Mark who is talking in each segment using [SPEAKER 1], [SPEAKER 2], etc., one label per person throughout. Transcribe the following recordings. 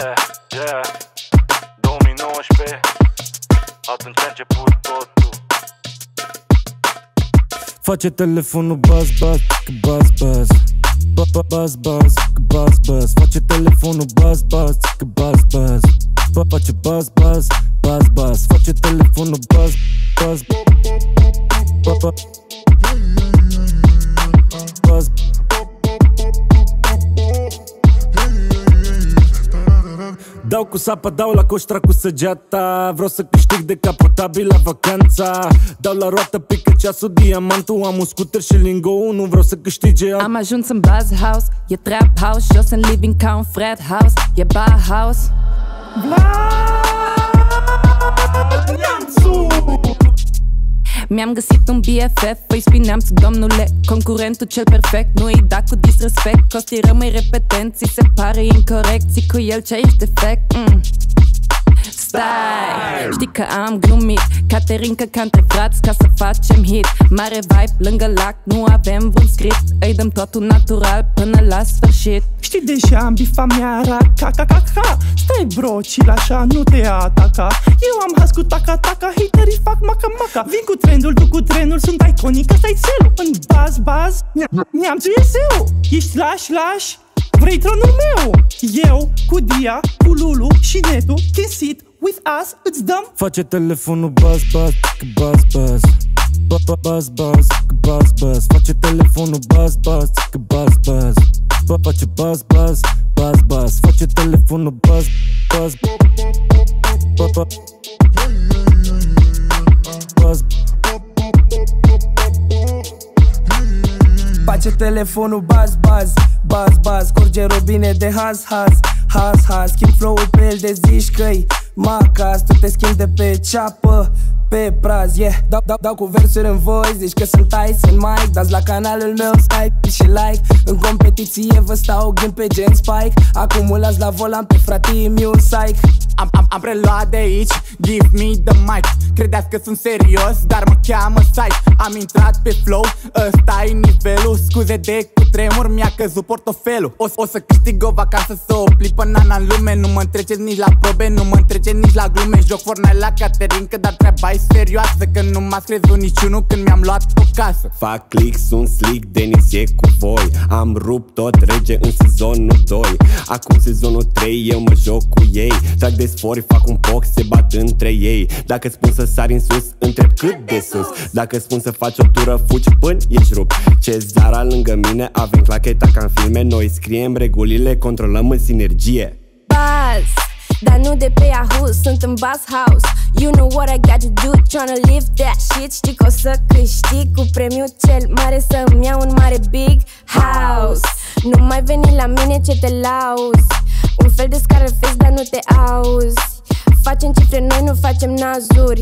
[SPEAKER 1] Yeah, yeah 2019 Atunci a început totul
[SPEAKER 2] Face telefonul buzz, buzz, că buzz, buzz Bu- bu- Buzz, buzz, că buzz, buzz Face telefonul buzz, buzz, că buzz, buzz Bu- Face buzz, buzz, buzz, buzz Face telefonul buzz, buzz Bu- bu- Buzz, Dau cu sapa, dau la coștra cu săgeata. Vreau să câștig decapotabil la vacanța. Dau la roată, pică ceasul, diamantul Am un scooter și lingo Nu vreau să câștige
[SPEAKER 3] Am ajuns în Buzz House E trap house, jos în living ca un frat house E bar house Mi-am găsit un BFF, îi spuneam să domnule Concurentul cel perfect, nu-i da cu disrespect Costi rămâi repetent, ți se pare incorrect Zi cu el ce ești defect mm. Stai, știi că am glumit. Caterinca ca între frați ca să facem hit. Mare vibe lângă lac, nu avem vreun script. Îi dăm totul natural până la sfârșit.
[SPEAKER 4] Știi deja am bifa mea ca ca ca ca. Stai bro, chill așa, nu te ataca. Eu am has cu taca taca, haterii fac maca maca. Vin cu trendul, tu cu trenul, sunt iconic, ăsta-i țelul În baz, baz, mi-am eu Ești laș, laș, vrei tronul meu? Eu, cu Dia, cu Lulu și Netu Can sit with us, îți dăm
[SPEAKER 2] Face telefonul buzz, buzz, că buzz, buzz. Bu- bu- Buzz, buzz, că buzz, buzz. Face telefonul buzz, buzz, că buzz, buzz. Bu- Face buzz, buzz, buzz, buzz. Face telefonul buzz, buzz Bu- bu- Buzz,
[SPEAKER 5] Face telefonul buzz, buzz, buzz, buzz. Curge robine de has, has, has, has Schimb flow-ul pe el de zici că-i macas Tu te schimbi de pe ceapă pe praz, yeah. Dau, dau, dau cu versuri în voi Zici că sunt ai, sunt Mike Dați la canalul meu, Skype și like. În competiție vă stau gând pe gen Spike. Acumulați la volan pe fratii mi un psych.
[SPEAKER 6] Am, am, am preluat de aici, give me the mic. Credeți că sunt serios, dar mă cheamă Psych Am intrat pe flow, ăsta e nivelul. Scuze de cu tremur, mi-a căzut portofelul. O, o să câștig o vacanță să o plipă nana în lume. Nu mă întreceți nici la probe, nu mă întreceți nici la glume. Joc Fortnite la Caterinca, dar treaba e serioasă Că nu m-a crezut niciunul când mi-am luat o casă.
[SPEAKER 7] Fac click, sunt slick, Denis e cu voi. Am rupt tot rege în sezonul 2 Acum sezonul 3 eu mă joc cu ei. Trag de sfori, fac un box, se bat între ei. Dacă spun să sari în sus, întreb cât de sus. Dacă spun să faci o tură, fugi până ești rupt. Cezara lângă mine, avem clacheta ca în filme. Noi scriem regulile, controlăm în sinergie.
[SPEAKER 8] Buzz dar nu de pe Yahoo, sunt în Buzz House. You know what I got to do, tryna live that shit. Știi că o să câștig cu premiul cel mare Să-mi iau un mare big house. Nu mai veni la mine ce te lauzi. Un fel de Scarface, dar nu te auzi. Facem cifre, noi nu facem nazuri.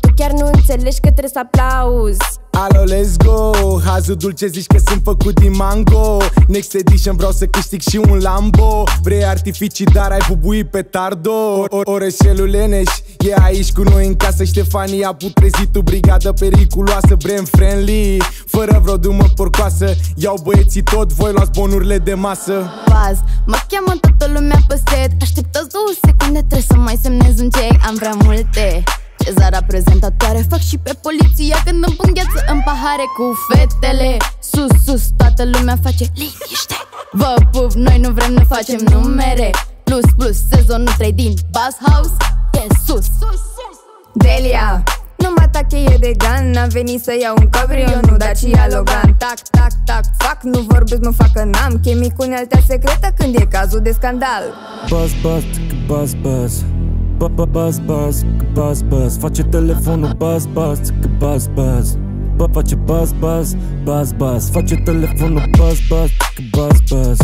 [SPEAKER 8] Tu chiar nu înțelegi că trebuie să aplauzi
[SPEAKER 5] Alo, let's go. Hazul dulce zici că sunt făcut din mango. Next edition vreau să câștig și un Lambo. Vrei artificii, dar ai bubuit pe tardo. O- Orășelul Leneș e aici cu noi în casă. Ștefania putrezitul, brigadă periculoasă. Brand friendly, fără vreo dumă porcoasă. Iau băieții tot, voi luați bonurile de masă.
[SPEAKER 9] Baz Mă cheamă toată lumea pe set. Așteptați două secunde, trebuie să mai semnez un check. Am prea multe Cezara prezentatoare Fac și pe poliția când îmi pun gheață în pahare Cu fetele. Sus, sus, toată lumea face liniște. Vă pup, noi nu vrem, nu facem numere. Plus, plus, sezonul 3 din Buzz House E sus. Delia nu mă atache e de gan. N-am venit să iau un cabrio, nu Dacia Logan Tac, tac, tac, fac, nu vorbesc, nu fac că n-am. Chemic uneltea secretă când e cazul de scandal.
[SPEAKER 2] Buzz, buzz, că buzz, buzz Bu- bu- Buzz, buzz, că buzz, buzz Face telefonul buzz, buzz, că buzz, buzz Bă, face buzz, buzz, buzz, buzz Face telefonul buzz, buzz, că buzz, buzz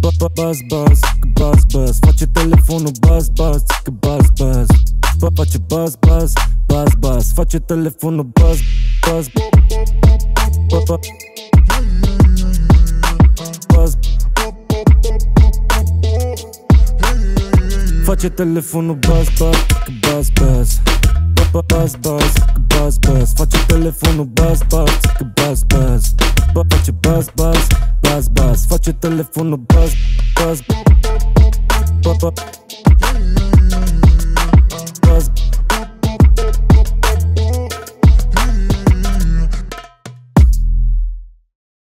[SPEAKER 2] Bu- bu- Buzz, buzz, că buzz, buzz Face telefonul buzz, buzz, că buzz, buzz Bă, face buzz, buzz, buzz, buzz Face telefonul buzz, buzz Bu- bu- Face telefonul buzz, buzz, că buzz, buzz. Bu- bu- Buzz, buzz, că buzz, buzz. Face telefonul buzz, buzz, că buzz, buzz. Bă, face buzz, buzz, buzz, buzz. Face telefonul buzz, buzz Bu- bu-